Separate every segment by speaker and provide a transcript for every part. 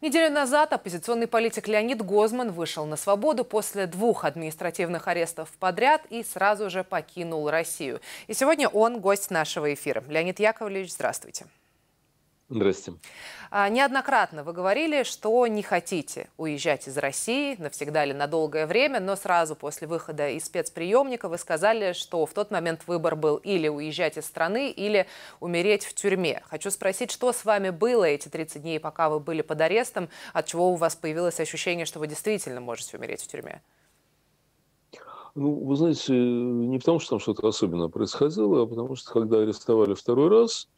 Speaker 1: Неделю назад оппозиционный политик Леонид Гозман вышел на свободу после двух административных арестов подряд и сразу же покинул Россию. И сегодня он гость нашего эфира. Леонид Яковлевич, здравствуйте.
Speaker 2: Здравствуйте.
Speaker 1: А, неоднократно вы говорили, что не хотите уезжать из России навсегда или на долгое время, но сразу после выхода из спецприемника вы сказали, что в тот момент выбор был или уезжать из страны, или умереть в тюрьме. Хочу спросить, что с вами было эти 30 дней, пока вы были под арестом, от чего у вас появилось ощущение, что вы действительно можете умереть в тюрьме?
Speaker 2: Ну, вы знаете, не потому, что там что-то особенное происходило, а потому что, когда арестовали второй раз,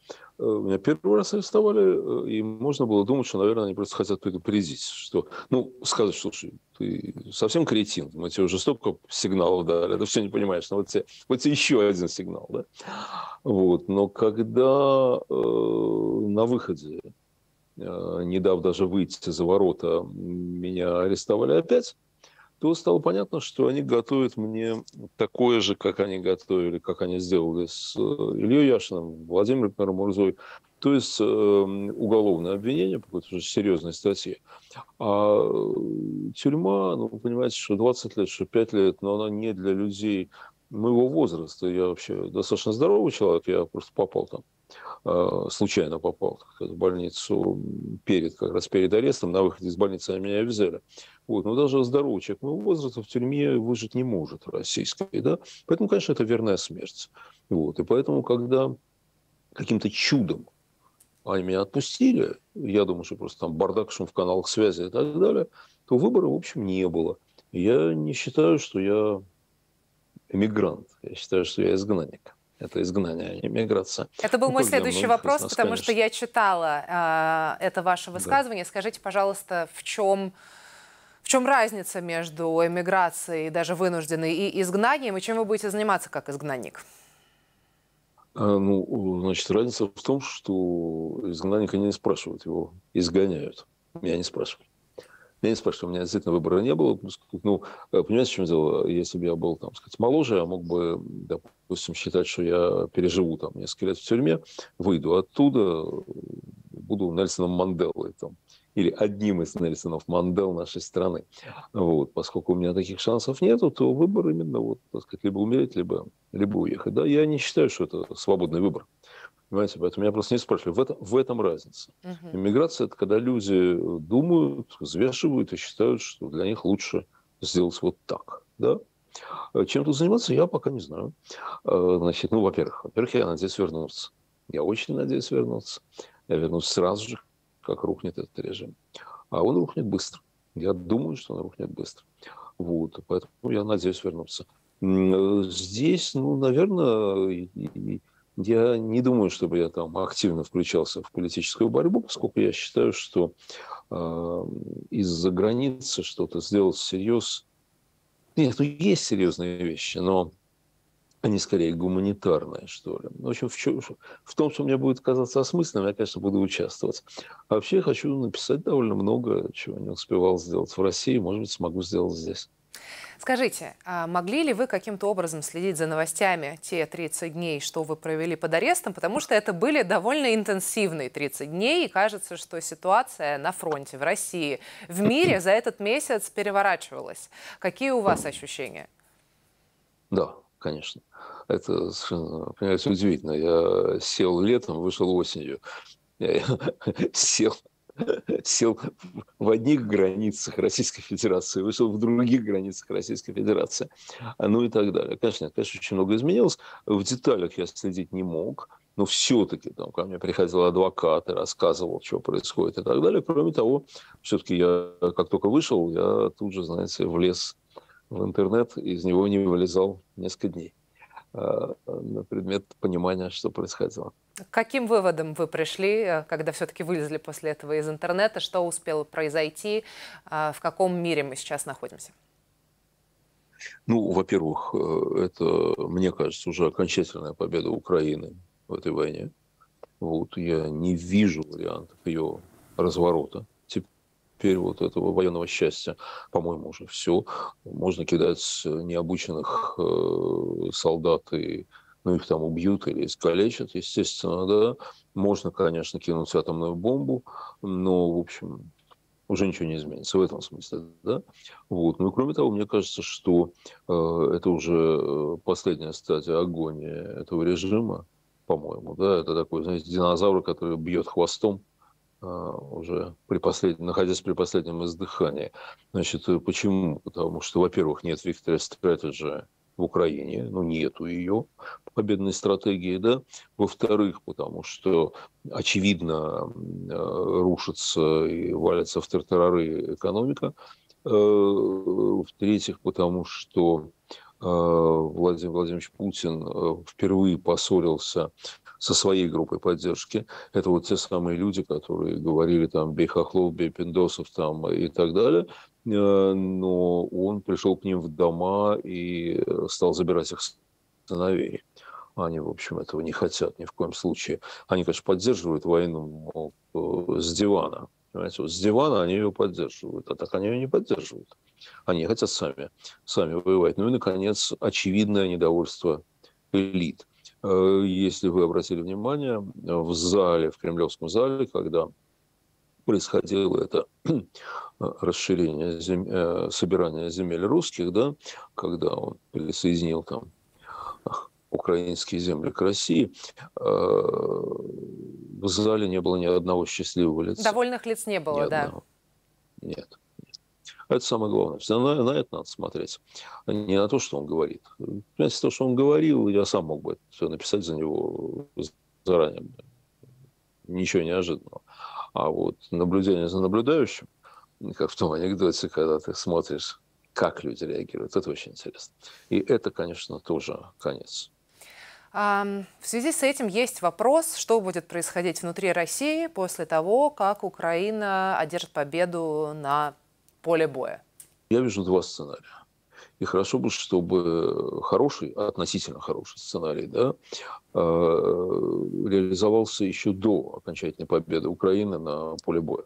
Speaker 2: меня первый раз арестовали, э, и можно было думать, что, наверное, они просто хотят предупредить, что, ну, сказать, слушай, ты совсем кретин, мы тебе уже столько сигналов дали, ты все не понимаешь, но вот тебе, вот тебе еще один сигнал, да? Вот, но когда э, на выходе, э, не дав даже выйти за ворота, меня арестовали опять, то стало понятно, что они готовят мне такое же, как они готовили, как они сделали с э, Ильей Яшиным, Владимиром Карамурзой, то есть э, уголовное обвинение по какой-то уже серьезной статье. А э, тюрьма, ну, вы понимаете, что 20 лет, что 5 лет, но она не для людей моего возраста. Я вообще достаточно здоровый человек, я просто попал там случайно попал в больницу перед, как раз перед арестом, на выходе из больницы меня взяли. Вот. Но даже здоровый человек моего возраста в тюрьме выжить не может российской. Да? Поэтому, конечно, это верная смерть. Вот. И поэтому, когда каким-то чудом они меня отпустили, я думаю, что просто там бардак, шум в каналах связи и так далее, то выбора, в общем, не было. Я не считаю, что я эмигрант. Я считаю, что я изгнанник это изгнание, а не миграция.
Speaker 1: Это был ну, мой следующий вопрос, нас, потому конечно. что я читала э, это ваше высказывание. Да. Скажите, пожалуйста, в чем, в чем разница между эмиграцией, даже вынужденной, и изгнанием, и чем вы будете заниматься как изгнанник?
Speaker 2: А, ну, значит, разница в том, что изгнанника не спрашивают, его изгоняют. Меня не спрашивают. Я не спрашиваю, у меня действительно выбора не было. Ну, э, понимаете, в чем дело? Если бы я был, там, сказать, моложе, я мог бы, допустим, считать, что я переживу там несколько лет в тюрьме, выйду оттуда, буду Нельсоном Манделой там, или одним из Нельсонов Мандел нашей страны. Вот. Поскольку у меня таких шансов нету, то выбор именно вот, так сказать, либо умереть, либо, либо уехать. Да, я не считаю, что это свободный выбор. Понимаете, поэтому меня просто не спрашивали. В этом, в этом разница. Угу. Иммиграция – это когда люди думают, взвешивают и считают, что для них лучше сделать вот так. Да? Чем тут заниматься, я пока не знаю. А, значит, ну, во-первых, во-первых, я надеюсь вернуться. Я очень надеюсь вернуться. Я вернусь сразу же, как рухнет этот режим. А он рухнет быстро. Я думаю, что он рухнет быстро. Вот, поэтому я надеюсь вернуться. Здесь, ну, наверное, я не думаю, чтобы я там активно включался в политическую борьбу, поскольку я считаю, что э, из-за границы что-то сделать всерьез... Нет, ну есть серьезные вещи, но они скорее гуманитарные, что ли. В общем, в, чем, в том, что мне будет казаться осмысленным, я, конечно, буду участвовать. А вообще я хочу написать довольно много, чего не успевал сделать в России, может быть, смогу сделать здесь.
Speaker 1: Скажите, а могли ли вы каким-то образом следить за новостями те 30 дней, что вы провели под арестом? Потому что это были довольно интенсивные 30 дней, и кажется, что ситуация на фронте, в России, в мире за этот месяц переворачивалась. Какие у вас ощущения?
Speaker 2: Да, конечно. Это, понимаете, удивительно. Я сел летом, вышел осенью. Я сел сел в одних границах Российской Федерации, вышел в других границах Российской Федерации, ну и так далее. Конечно, конечно, очень много изменилось. В деталях я следить не мог, но все-таки там ко мне приходил адвокат и рассказывал, что происходит и так далее. Кроме того, все-таки я, как только вышел, я тут же, знаете, влез в интернет, из него не вылезал несколько дней на предмет понимания, что происходило.
Speaker 1: К каким выводам вы пришли, э, когда все-таки вылезли после этого из интернета? Что успело произойти? Э, в каком мире мы сейчас находимся?
Speaker 2: Ну, во-первых, э, это, мне кажется, уже окончательная победа Украины в этой войне. Вот, я не вижу вариантов ее разворота. Теперь вот этого военного счастья, по-моему, уже все. Можно кидать необученных солдат и ну, их там убьют или искалечат, естественно, да. Можно, конечно, кинуть атомную бомбу, но, в общем, уже ничего не изменится в этом смысле. Да? Вот. Ну и кроме того, мне кажется, что э, это уже э, последняя стадия агонии этого режима, по-моему. Да? Это такой, знаете, динозавр, который бьет хвостом э, уже при последнем, находясь при последнем издыхании. Значит, э, почему? Потому что, во-первых, нет victory strategy в Украине, ну, нету ее победной стратегии, да. Во-вторых, потому что, очевидно, э, рушится и валится в тартарары экономика. Э, в-третьих, потому что Владимир Владимирович Путин впервые поссорился со своей группой поддержки. Это вот те самые люди, которые говорили там «бей хохлов, бей пиндосов» там и так далее. Э, но он пришел к ним в дома и стал забирать их сыновей. Они, в общем, этого не хотят ни в коем случае. Они, конечно, поддерживают войну э, с дивана. Понимаете, вот с дивана они ее поддерживают, а так они ее не поддерживают. Они хотят сами, сами воевать. Ну и, наконец, очевидное недовольство элит. Э, если вы обратили внимание, в зале, в кремлевском зале, когда происходило это расширение, зем... Э, собирания земель русских, да, когда он присоединил там украинские земли к России, э, в зале не было ни одного счастливого лица.
Speaker 1: Довольных лиц не было,
Speaker 2: ни
Speaker 1: да.
Speaker 2: Одного. Это самое главное. На, на это надо смотреть. А не на то, что он говорит. Понимаете, то, что он говорил, я сам мог бы все написать за него заранее. Ничего неожиданного. А вот наблюдение за наблюдающим, как в том анекдоте, когда ты смотришь, как люди реагируют, это очень интересно. И это, конечно, тоже конец.
Speaker 1: В связи с этим есть вопрос, что будет происходить внутри России после того, как Украина одержит победу на поле боя?
Speaker 2: Я вижу два сценария. И хорошо бы, чтобы хороший, относительно хороший сценарий, да, э, реализовался еще до окончательной победы Украины на поле боя.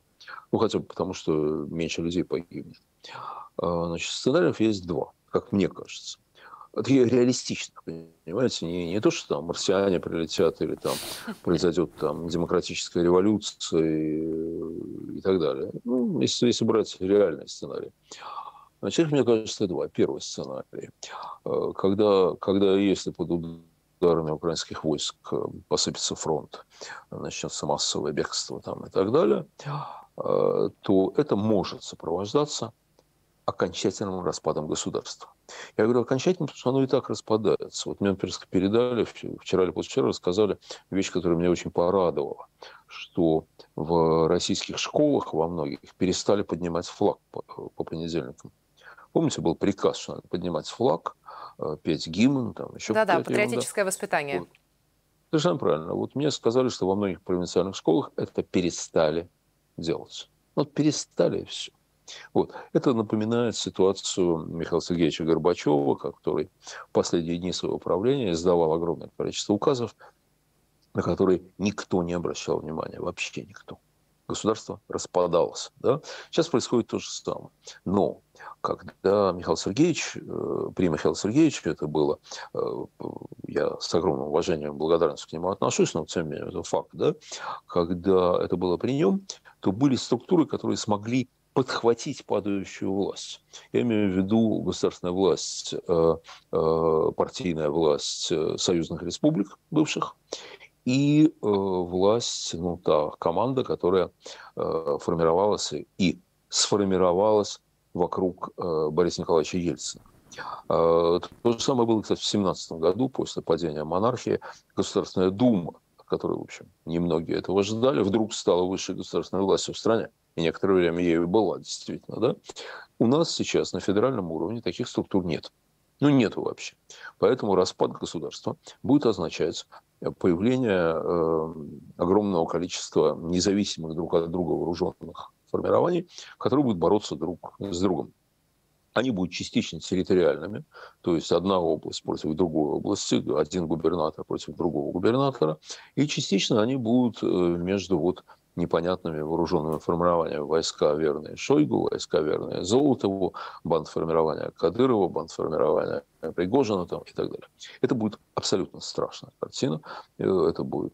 Speaker 2: Ну, хотя бы потому, что меньше людей погибнет. А, значит, сценариев есть два, как мне кажется. Это реалистично, понимаете, не, не то, что там марсиане прилетят или там произойдет там демократическая революция и, и так далее. Ну, если, если брать реальный сценарий. Значит, мне кажется, два. Первый сценарий. Э, когда, когда если под ударами украинских войск э, посыпется фронт, начнется массовое бегство там и так далее, э, то это может сопровождаться окончательным распадом государства. Я говорю окончательным, потому что оно и так распадается. Вот мне, например, передали, вчера или позавчера рассказали вещь, которая меня очень порадовала, что в российских школах во многих перестали поднимать флаг по, по понедельникам. Помните, был приказ, что надо поднимать флаг, э, петь гимн, там еще
Speaker 1: Да-да, патриотическое ерунда. воспитание.
Speaker 2: Вот. Совершенно правильно. Вот мне сказали, что во многих провинциальных школах это перестали делать. Вот перестали и все. Вот. Это напоминает ситуацию Михаила Сергеевича Горбачева, который в последние дни своего правления издавал огромное количество указов, на которые никто не обращал внимания, вообще никто государство распадалось. Да? Сейчас происходит то же самое. Но когда Михаил Сергеевич, э, при Михаиле Сергеевиче это было, э, я с огромным уважением и благодарностью к нему отношусь, но тем не менее это факт, да? когда это было при нем, то были структуры, которые смогли подхватить падающую власть. Я имею в виду государственная власть, э, партийная власть союзных республик бывших и э, власть, ну, та команда, которая э, формировалась и сформировалась вокруг э, Бориса Николаевича Ельцина. Э, то же самое было, кстати, в 17 году, после падения монархии. Государственная дума, которой, в общем, немногие этого ждали, вдруг стала высшей государственной властью в стране. И некоторое время ею была, действительно. Да? У нас сейчас на федеральном уровне таких структур нет. Ну, нету вообще. Поэтому распад государства будет означать появление э, огромного количества независимых друг от друга вооруженных формирований, которые будут бороться друг с другом. Они будут частично территориальными, то есть одна область против другой области, один губернатор против другого губернатора, и частично они будут э, между вот непонятными вооруженными формированиями. Войска верные Шойгу, войска верные Золотову, бандформирования Кадырова, бандформирования Пригожина там, и так далее. Это будет абсолютно страшная картина. Э, это будет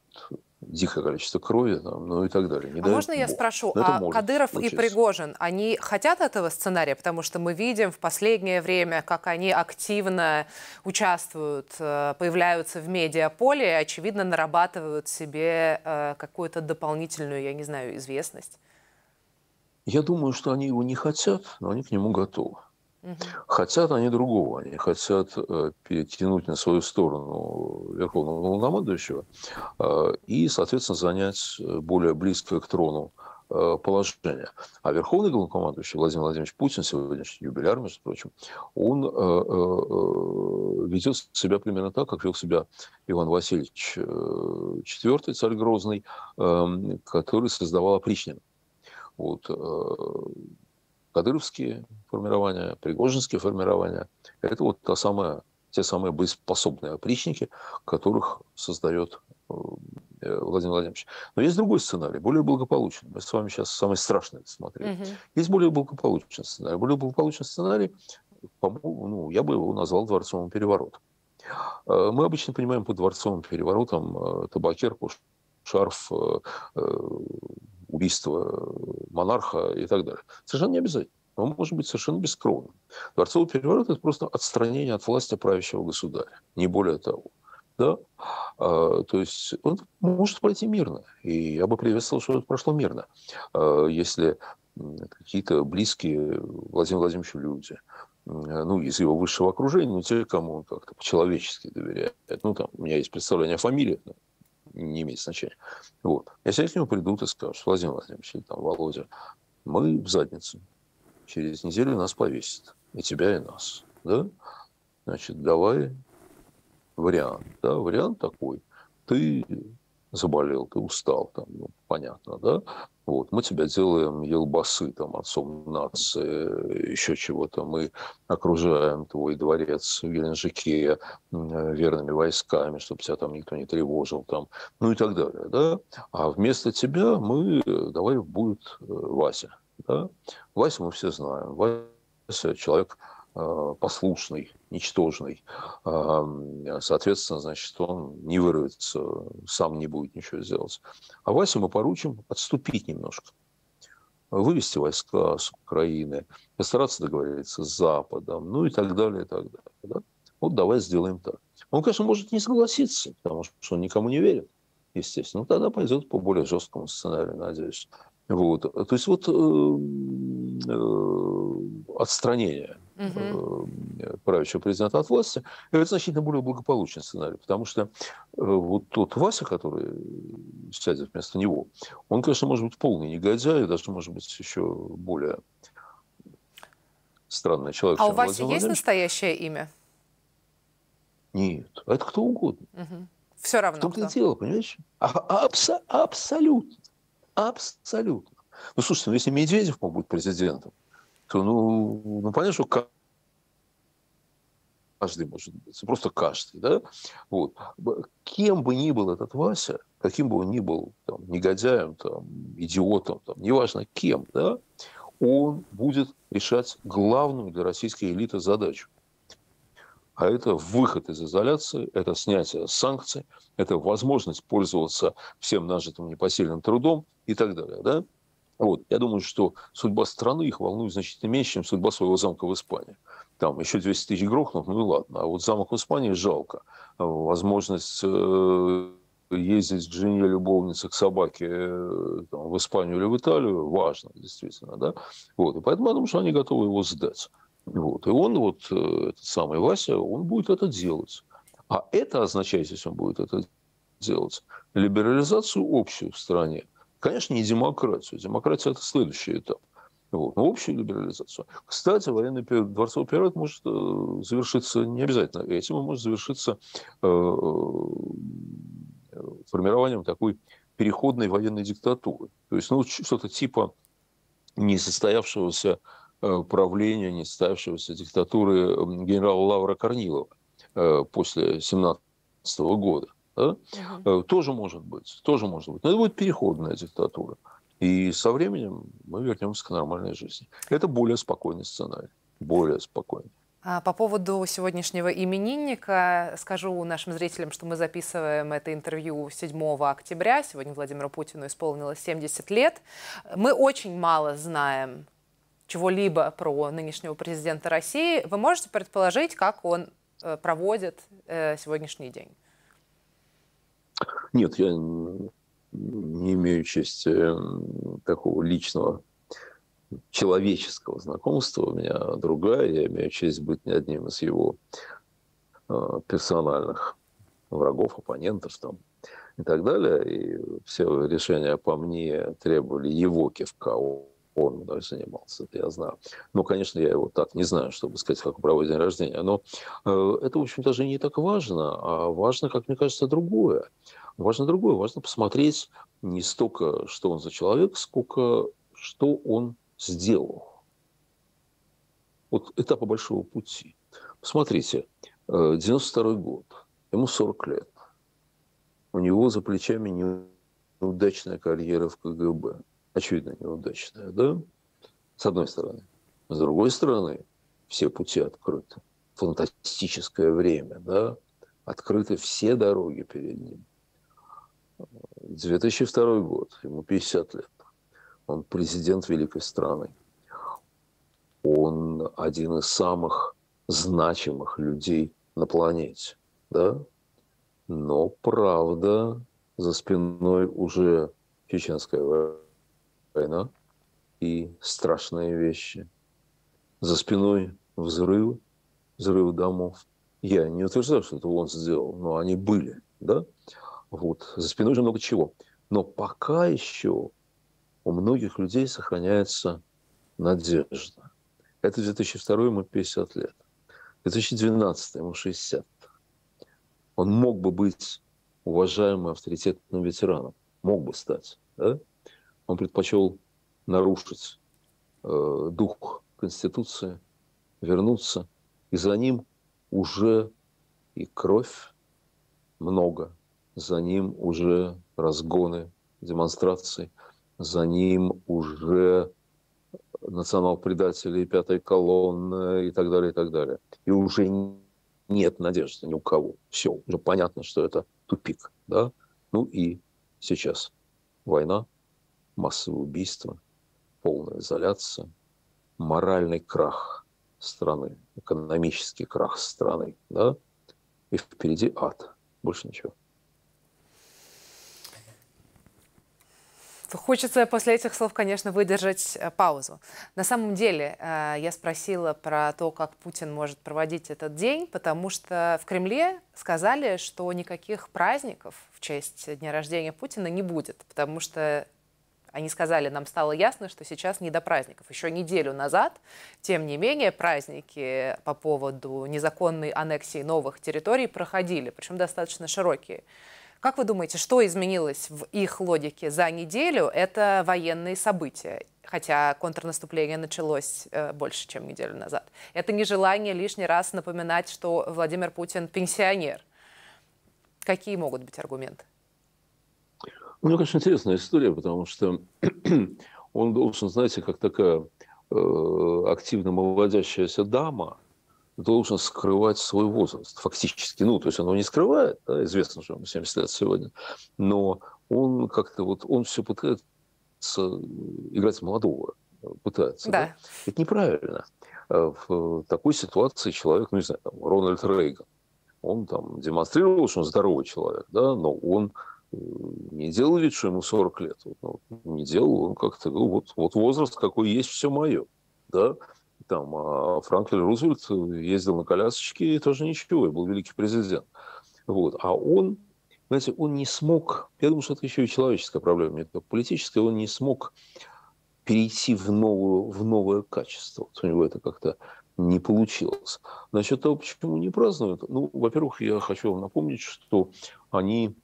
Speaker 2: дикое количество крови, там, ну и так далее.
Speaker 1: Не а можно Бог. я спрошу, Но а Кадыров случиться. и Пригожин, они хотят этого сценария? Потому что мы видим в последнее время, как они активно участвуют, э, появляются в медиаполе и, очевидно, нарабатывают себе э, какую-то дополнительную, я не знаю, известность.
Speaker 2: Я думаю, что они его не хотят, но они к нему готовы. Угу. Хотят они другого, они хотят э, перетянуть на свою сторону верховного главнокомандующего э, и, соответственно, занять э, более близкое к трону положение. А верховный главнокомандующий Владимир Владимирович Путин, сегодняшний юбиляр, между прочим, он ведет себя примерно так, как вел себя Иван Васильевич IV, царь Грозный, эм, который создавал опричнину. Вот, кадыровские формирования, пригожинские формирования. Это вот та самая, те самые боеспособные опричники, которых создает э, Владимир Владимирович. Но есть другой сценарий, более благополучный. Мы с вами сейчас самый страшный смотрели. Угу. Есть более благополучный сценарий. Более благополучный сценарий, ну, я бы его назвал дворцовым переворотом. Э, мы обычно понимаем под дворцовым переворотом э, табакерку, шарф, убийство монарха и так далее. Совершенно не обязательно. Он может быть совершенно бескровным. Дворцовый переворот – это просто отстранение от власти правящего государя, не более того. Да? А, то есть он может пройти мирно. И я бы приветствовал, что это прошло мирно. А, если какие-то близкие Владимиру Владимировичу люди, ну, из его высшего окружения, ну, те, кому он как-то по-человечески доверяет. Ну, там, у меня есть представление о фамилии, не имеет значения. Вот. Если к нему придут и скажут, Владимир Владимирович, или там Володя, мы в задницу. Через неделю нас повесят. И тебя, и нас. Да? Значит, давай вариант. Да? Вариант такой. Ты заболел, ты устал, там, ну, понятно, да? Вот, мы тебя делаем елбасы, там, отцом нации, еще чего-то. Мы окружаем твой дворец в Геленджике верными войсками, чтобы тебя там никто не тревожил, там, ну и так далее, да? А вместо тебя мы, давай будет э, Вася, да? Вася мы все знаем. Вася человек Э, послушный, ничтожный. Соответственно, значит, он не вырвется, сам не будет ничего делать. А Васе мы поручим отступить немножко вывести войска с Украины, постараться договориться с Западом, ну и так далее, и так далее. Да? Вот давай сделаем так. Он, конечно, может не согласиться, потому что он никому не верит, естественно. Но тогда пойдет по более жесткому сценарию, надеюсь. Вот. То есть вот э, э, отстранение угу. правящего президента от власти, это значительно более благополучный сценарий, потому что вот тот Вася, который сядет вместо него, он, конечно, может быть полный негодяй, даже может быть еще более странный человек.
Speaker 1: А у Васи есть настоящее имя?
Speaker 2: Нет, это кто угодно.
Speaker 1: Угу. Все равно. В
Speaker 2: том-то и дело, понимаешь? А, абсо- абсолютно. Абсолютно. Ну, слушайте, ну, если Медведев мог быть президентом, то, ну, ну понятно, что каждый может быть, просто каждый, да, вот. Кем бы ни был этот Вася, каким бы он ни был там, негодяем, там, идиотом, там, неважно кем, да, он будет решать главную для российской элиты задачу. А это выход из изоляции, это снятие санкций, это возможность пользоваться всем нажитым непосильным трудом и так далее. Да? Вот. Я думаю, что судьба страны их волнует значительно меньше, чем судьба своего замка в Испании. Там еще 200 тысяч грохнут, ну и ладно. А вот замок в Испании жалко. Возможность э, ездить к жене, любовнице, к собаке э, там, в Испанию или в Италию важно, действительно. Да? Вот. И поэтому я думаю, что они готовы его сдать. Вот. И он, вот э, этот самый Вася, он будет это делать. А это означает, если он будет это делать, либерализацию общую в стране. Конечно, не демократию. Демократия – это следующий этап. Вот. Но общую либерализацию. Кстати, военный дворцовый период может э, завершиться не обязательно этим, он может завершиться э, формированием такой переходной военной диктатуры. То есть ну, что-то типа несостоявшегося Э, правления несостоявшегося диктатуры генерала Лавра Корнилова э, после 17 года. Да? Угу. Тоже может быть, тоже может быть. Но это будет переходная диктатура. И со временем мы вернемся к нормальной жизни. Это более спокойный сценарий. Более спокойный.
Speaker 1: А по поводу сегодняшнего именинника скажу нашим зрителям, что мы записываем это интервью 7 октября. Сегодня Владимиру Путину исполнилось 70 лет. Мы очень мало знаем чего-либо про нынешнего президента России. Вы можете предположить, как он э, проводит э, сегодняшний день?
Speaker 2: Нет, я не имею чести такого личного человеческого знакомства у меня другая. Я имею честь быть не одним из его э, персональных врагов, оппонентов там, и так далее. И все решения по мне требовали его кивка. Он мной занимался, это я знаю. Но, конечно, я его так не знаю, чтобы сказать, как проводит день рождения. Но э, это, в общем, даже не так важно. А важно, как мне кажется, другое. Важно другое. Важно посмотреть не столько, что он за человек, сколько что он сделал. Вот этапа большого пути. Посмотрите, 92 э, год, ему 40 лет. У него за плечами неудачная карьера в КГБ. Очевидно, неудачная, да? С одной стороны. С другой стороны, все пути открыты. Фантастическое время, да? Открыты все дороги перед ним. 2002 год, ему 50 лет. Он президент великой страны. Он один из самых значимых людей на планете. Да? Но, правда, за спиной уже чеченская война и страшные вещи. За спиной взрывы, взрывы домов. Я не утверждаю, что это он сделал, но они были, да? Вот. За спиной уже много чего. Но пока еще у многих людей сохраняется надежда. Это 2002 ему 50 лет. 2012 ему 60. Он мог бы быть уважаемым авторитетным ветераном. Мог бы стать. Да? Он предпочел нарушить э, дух Конституции, вернуться. И за ним уже и кровь много. За ним уже разгоны, демонстрации – за ним уже национал-предатели, пятой колонны и так далее, и так далее. И уже нет надежды ни у кого. Все, уже понятно, что это тупик. Да? Ну и сейчас война, массовые убийства, полная изоляция, моральный крах страны, экономический крах страны. Да? И впереди ад. Больше ничего.
Speaker 1: Хочется после этих слов, конечно, выдержать э, паузу. На самом деле, э, я спросила про то, как Путин может проводить этот день, потому что в Кремле сказали, что никаких праздников в честь дня рождения Путина не будет, потому что они сказали, нам стало ясно, что сейчас не до праздников. Еще неделю назад, тем не менее, праздники по поводу незаконной аннексии новых территорий проходили, причем достаточно широкие. Как вы думаете, что изменилось в их логике за неделю? Это военные события, хотя контрнаступление началось э, больше, чем неделю назад. Это нежелание лишний раз напоминать, что Владимир Путин пенсионер. Какие могут быть аргументы?
Speaker 2: Ну, конечно, интересная история, потому что он должен, знаете, как такая э, активно молодящаяся дама – должен скрывать свой возраст фактически. Ну, то есть он его не скрывает, да, известно, что ему 70 лет сегодня, но он как-то вот, он все пытается играть молодого, пытается. Да. Да? Это неправильно. А в такой ситуации человек, ну, не знаю, там, Рональд Рейган, он там демонстрировал, что он здоровый человек, да, но он э, не делал вид, что ему 40 лет. Ну, не делал, он как-то, ну, вот, вот возраст какой есть, все мое. Да? Там, а Франклин Рузвельт ездил на колясочке, и тоже ничего, и был великий президент. Вот. А он, знаете, он не смог, я думаю, что это еще и человеческая проблема, не только политическая, он не смог перейти в, новую, в новое качество. Вот у него это как-то не получилось. Насчет того, почему не празднуют, ну, во-первых, я хочу вам напомнить, что они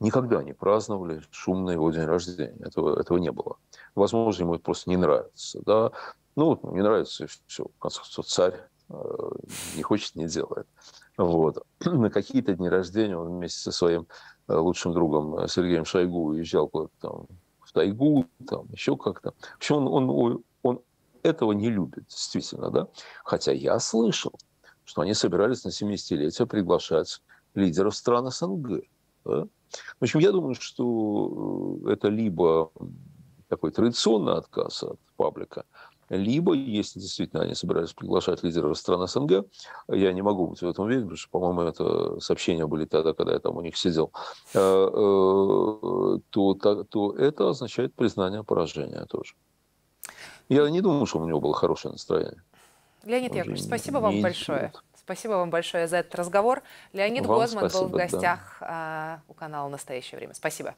Speaker 2: никогда не праздновали шумный его день рождения. Этого, этого не было. Возможно, ему это просто не нравится. Да? Ну, не нравится, все, в конце концов, царь э, не хочет, не делает. Вот. На какие-то дни рождения он вместе со своим э, лучшим другом э, Сергеем Шойгу уезжал куда-то там в тайгу, там еще как-то. В общем, он, он, он этого не любит, действительно, да. Хотя я слышал, что они собирались на 70-летие приглашать лидеров стран СНГ. Да? В общем, я думаю, что это либо такой традиционный отказ от паблика, либо, если действительно они собираются приглашать лидеров стран СНГ, я не могу быть в этом уверен, потому что, по-моему, это сообщения были тогда, когда я там у них сидел, э, э, то, то это означает признание поражения тоже. Я не думаю, что у него было хорошее настроение.
Speaker 1: Леонид Яковлевич, спасибо вам большое. Идет. Спасибо вам большое за этот разговор. Леонид вам Гозман был в гостях да. у канала «Настоящее время». Спасибо.